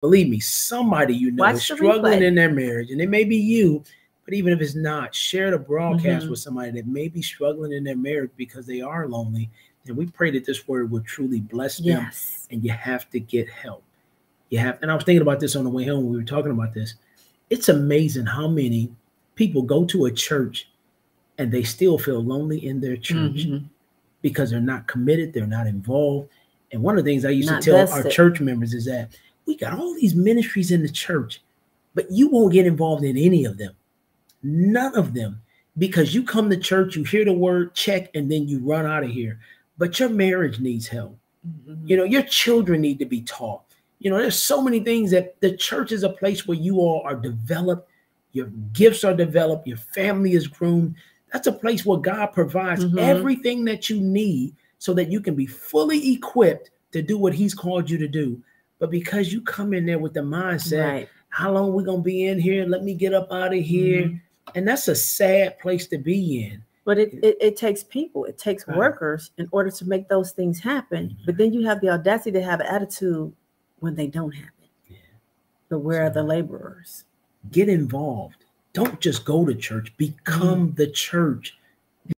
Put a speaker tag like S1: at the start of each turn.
S1: Believe me, somebody you know
S2: Watch
S1: is struggling in their marriage, and it may be you, but even if it's not, share the broadcast
S2: Mhm.
S1: with somebody that may be struggling in their marriage because they are lonely. And we pray that this word will truly bless them.
S2: Yes.
S1: And you have to get help. You have, and I was thinking about this on the way home. when We were talking about this. It's amazing how many people go to a church and they still feel lonely in their church
S2: Mhm.
S1: because they're not committed, they're not involved. And one of the things I used
S2: Not
S1: to tell our church members is that we got all these ministries in the church, but you won't get involved in any of them. None of them. Because you come to church, you hear the word, check, and then you run out of here. But your marriage needs help.
S2: Mhm.
S1: You know, your children need to be taught. You know, there's so many things that the church is a place where you all are developed, your gifts are developed, your family is groomed. That's a place where God provides
S2: Mhm.
S1: everything that you need so that you can be fully equipped to do what He's called you to do. But because you come in there with the mindset,
S2: Right.
S1: how long we gonna be in here? Let me get up out of here.
S2: Mhm.
S1: And that's a sad place to be in.
S2: But it, it, it takes people, it takes
S1: Right.
S2: workers in order to make those things happen. But then you have the audacity to have an attitude when they don't happen.
S1: Yeah.
S2: But where are the laborers?
S1: get involved. Don't just go to church, become the church.